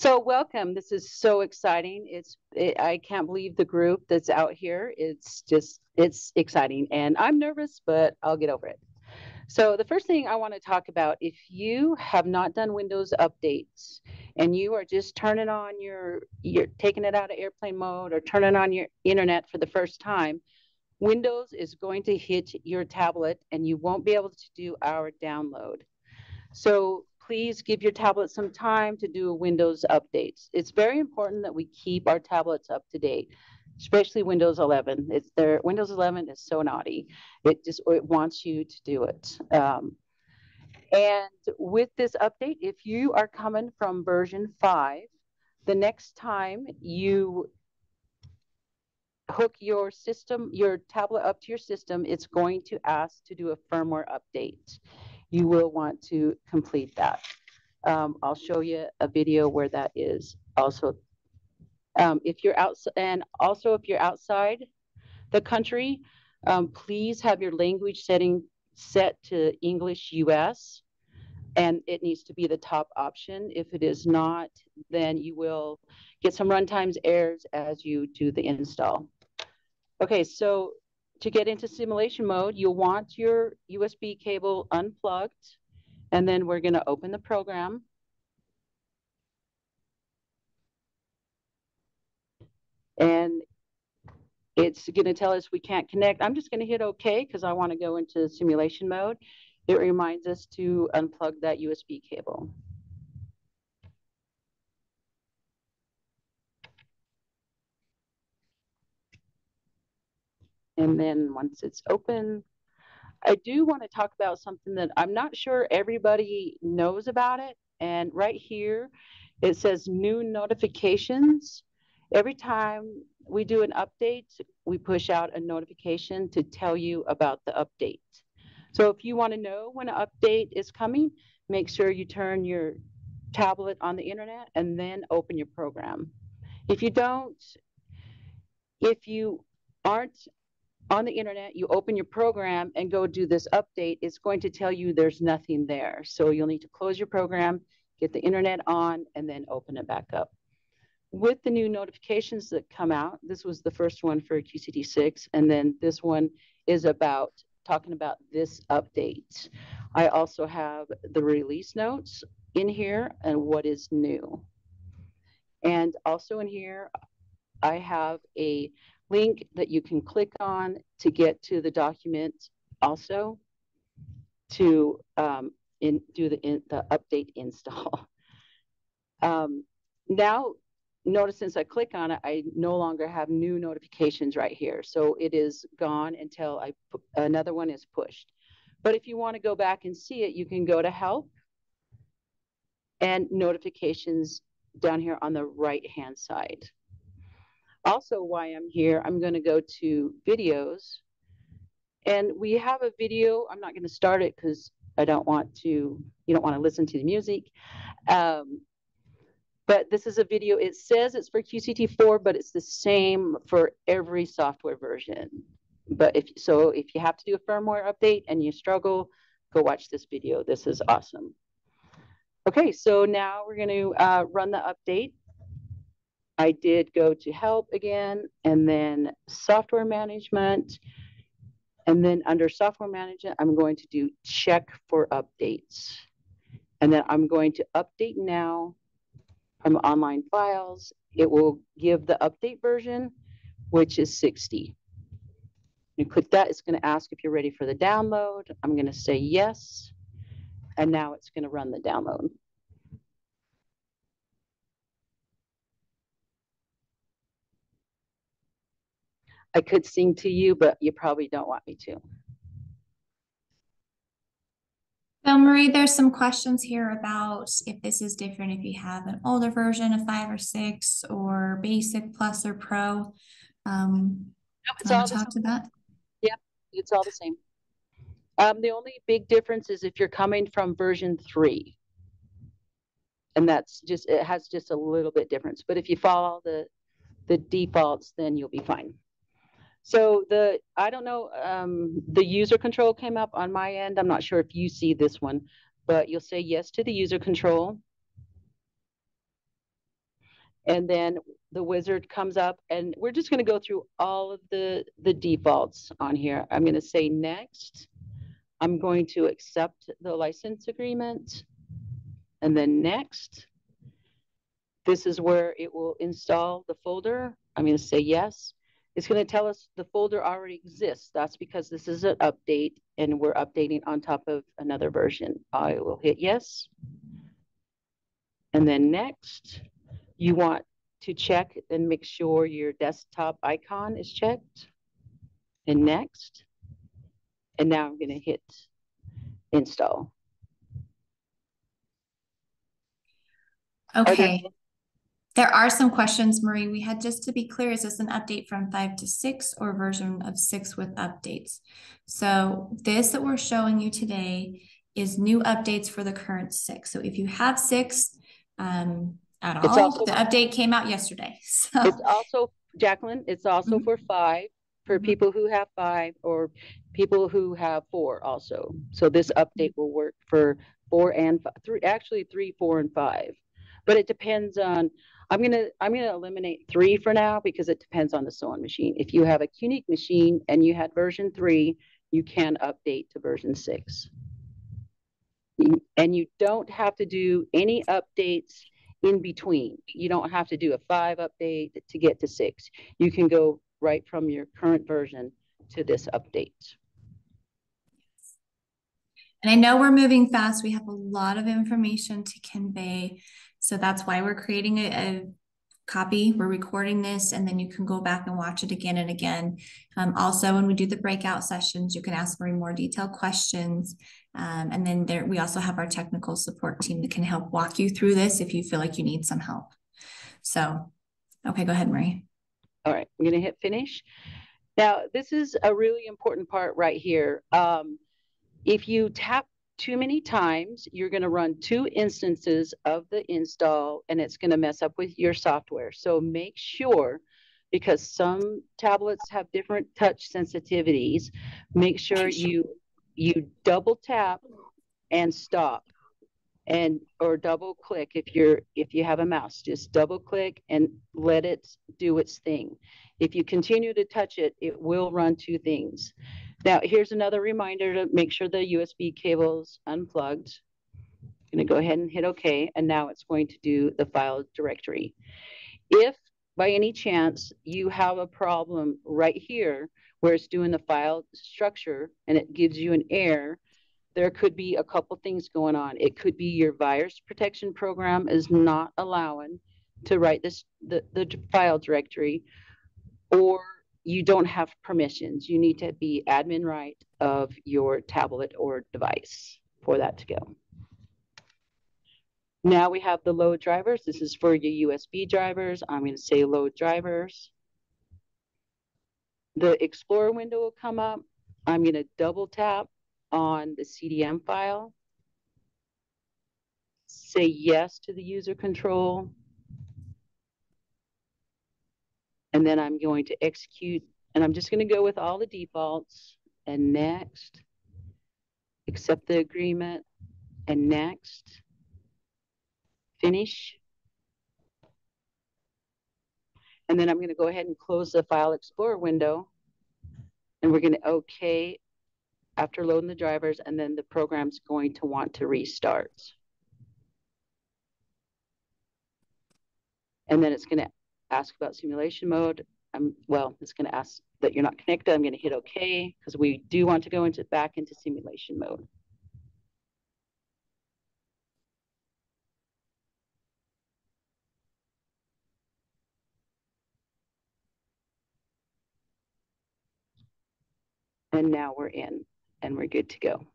So welcome. This is so exciting. It's it, I can't believe the group that's out here. It's just it's exciting, and I'm nervous, but I'll get over it. So the first thing I want to talk about, if you have not done Windows updates and you are just turning on your, you're taking it out of airplane mode or turning on your internet for the first time, Windows is going to hit your tablet and you won't be able to do our download. So please give your tablet some time to do a Windows updates. It's very important that we keep our tablets up to date, especially Windows 11. It's there. Windows 11 is so naughty. It just it wants you to do it. Um, and with this update, if you are coming from version 5, the next time you hook your system, your tablet up to your system, it's going to ask to do a firmware update you will want to complete that. Um, I'll show you a video where that is also. Um, if you're out, and also if you're outside the country, um, please have your language setting set to English US and it needs to be the top option. If it is not, then you will get some runtimes errors as you do the install. Okay, so to get into simulation mode, you'll want your USB cable unplugged, and then we're going to open the program. And it's going to tell us we can't connect. I'm just going to hit OK because I want to go into simulation mode. It reminds us to unplug that USB cable. And then once it's open, I do want to talk about something that I'm not sure everybody knows about it. And right here, it says new notifications. Every time we do an update, we push out a notification to tell you about the update. So if you want to know when an update is coming, make sure you turn your tablet on the internet and then open your program. If you don't, if you aren't on the internet, you open your program and go do this update, it's going to tell you there's nothing there. So you'll need to close your program, get the internet on, and then open it back up. With the new notifications that come out, this was the first one for QCT6, and then this one is about talking about this update. I also have the release notes in here and what is new. And also in here, I have a link that you can click on to get to the document also to um, in, do the, in, the update install. Um, now, notice since I click on it, I no longer have new notifications right here. So it is gone until I another one is pushed. But if you want to go back and see it, you can go to help and notifications down here on the right hand side. Also, why I'm here, I'm going to go to videos. And we have a video. I'm not going to start it because I don't want to, you don't want to listen to the music. Um, but this is a video. It says it's for QCT4, but it's the same for every software version. But if so, if you have to do a firmware update and you struggle, go watch this video. This is awesome. Okay, so now we're going to uh, run the update. I did go to help again and then software management. And then under software management, I'm going to do check for updates. And then I'm going to update now from online files. It will give the update version, which is 60. You click that, it's going to ask if you're ready for the download. I'm going to say yes. And now it's going to run the download. I could sing to you, but you probably don't want me to. So Marie, there's some questions here about if this is different if you have an older version of five or six or basic plus or pro. Um, no, it's all talk to that. Yeah, it's all the same. Um, the only big difference is if you're coming from version three. And that's just, it has just a little bit difference. But if you follow the, the defaults, then you'll be fine. So the, I don't know, um, the user control came up on my end. I'm not sure if you see this one, but you'll say yes to the user control. And then the wizard comes up and we're just gonna go through all of the, the defaults on here. I'm gonna say next. I'm going to accept the license agreement. And then next. This is where it will install the folder. I'm gonna say yes. It's gonna tell us the folder already exists. That's because this is an update and we're updating on top of another version. I will hit yes. And then next, you want to check and make sure your desktop icon is checked. And next. And now I'm gonna hit install. Okay. There are some questions, Marie. We had just to be clear, is this an update from five to six or version of six with updates? So this that we're showing you today is new updates for the current six. So if you have six, um, at It's all, also- the update came out yesterday. So It's also, Jacqueline, it's also Mhm. for five, for Mhm. people who have five or people who have four also. So this update will work for four and fi- three, actually three, four and five. But it depends on, I'm gonna, I'm gonna eliminate three for now because it depends on the sewing machine. If you have a Qnique machine and you had version three, you can update to version six. And you don't have to do any updates in between. You don't have to do a five update to get to six. You can go right from your current version to this update. And I know we're moving fast. We have a lot of information to convey. So that's why we're creating a, a copy. We're recording this and then you can go back and watch it again and again. Um, also, when we do the breakout sessions, you can ask Marie more detailed questions. Um, and then there, we also have our technical support team that can help walk you through this if you feel like you need some help. So, okay, go ahead, Marie. All right, I'm gonna hit finish. Now, this is a really important part right here. Um, if you tap too many times, you're gonna run two instances of the install and it's gonna mess up with your software. So make sure, because some tablets have different touch sensitivities, make sure you, you double tap and stop. And, or double click if you're, if you have a mouse, just double click and let it do its thing. If you continue to touch it, it will run two things. Now, here's another reminder to make sure the USB cable's unplugged. I'm gonna go ahead and hit OK, and now it's going to do the file directory. If by any chance you have a problem right here where it's doing the file structure and it gives you an error, there could be a couple things going on. It could be your virus protection program is not allowing to write this the, the file directory, or you don't have permissions. You need to be admin right of your tablet or device for that to go. Now we have the load drivers. This is for your USB drivers. I'm going to say load drivers. The Explorer window will come up. I'm going to double tap on the CDM file. Say yes to the user control. And then I'm going to execute, and I'm just going to go with all the defaults and next. Accept the agreement and next. Finish. And then I'm going to go ahead and close the File Explorer window. And we're going to OK after loading the drivers, and then the program's going to want to restart. And then it's going to ask about simulation mode. Um, well, it's going to ask that you're not connected. I'm going to hit OK because we do want to go into back into simulation mode. And now we're in and we're good to go.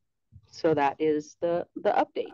So that is the, the update.